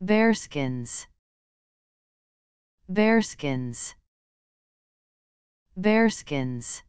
bearskins. Bearskins. Bearskins.